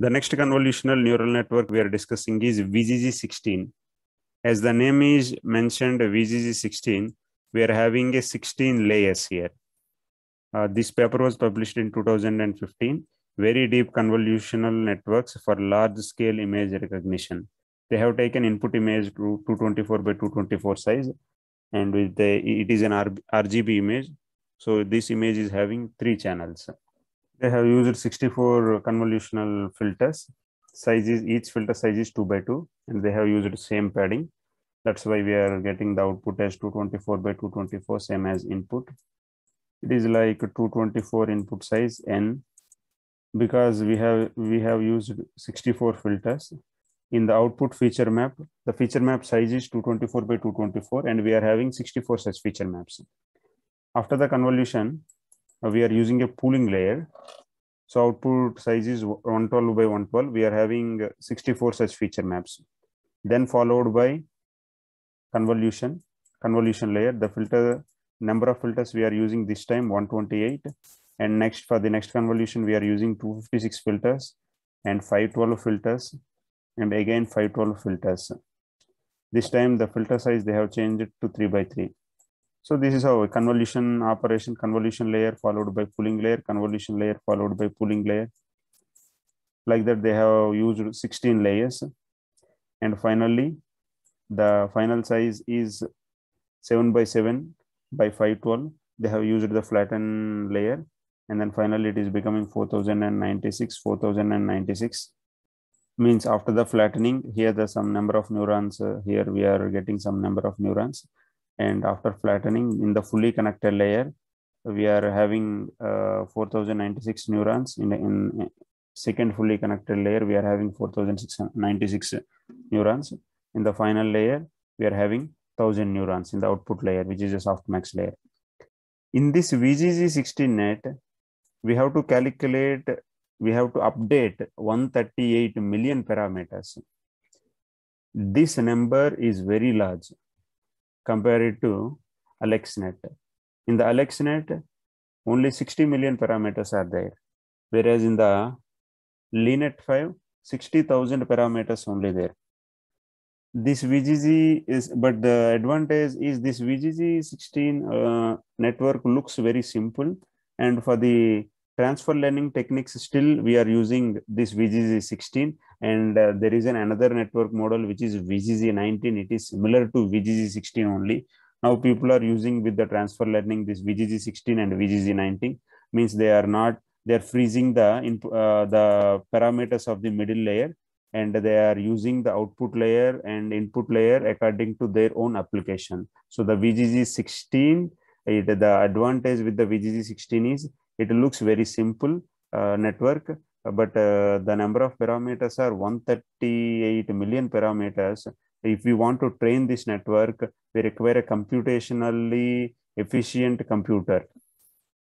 The next convolutional neural network we are discussing is VGG16. As the name is mentioned, VGG16, we are having a 16 layers here. Uh, this paper was published in 2015. Very deep convolutional networks for large scale image recognition. They have taken input image to 224 by 224 size and with the, it is an RGB image. So this image is having three channels. They have used 64 convolutional filters. Sizes each filter size is 2 by 2 and they have used same padding. That's why we are getting the output as 224 by 224 same as input. It is like 224 input size n because we have we have used 64 filters in the output feature map the feature map size is 224 by 224 and we are having 64 such feature maps after the convolution we are using a pooling layer. So output size is 112 by 112 we are having 64 such feature maps. Then followed by convolution convolution layer. The filter number of filters we are using this time 128 and next for the next convolution we are using 256 filters and 512 filters. And again 512 filters. This time the filter size they have changed to 3 by 3 so this is how a convolution operation convolution layer followed by pooling layer convolution layer followed by pooling layer. Like that they have used 16 layers. And finally the final size is 7 by 7 by 512 they have used the flattened layer. And then finally it is becoming 4096 4096 means after the flattening here there's some number of neurons uh, here we are getting some number of neurons and after flattening in the fully connected layer we are having uh, 4096 neurons. In, in second fully connected layer we are having 4096 neurons. In the final layer we are having 1000 neurons in the output layer which is a softmax layer. In this vgg16 net we have to calculate we have to update 138 million parameters. This number is very large compared to AlexNet. In the AlexNet, only 60 million parameters are there, whereas in the LeNet 5, 60,000 parameters only there. This VGG is, but the advantage is this VGG 16 uh, network looks very simple. And for the transfer learning techniques, still we are using this VGG 16 and uh, there is an another network model which is VGG 19. It is similar to VGG 16 only. Now people are using with the transfer learning this VGG 16 and VGG 19 means they are not they are freezing the uh, the parameters of the middle layer and they are using the output layer and input layer according to their own application. So the VGG 16 it, the advantage with the VGG 16 is it looks very simple uh, network but uh, the number of parameters are 138 million parameters. If we want to train this network, we require a computationally efficient computer.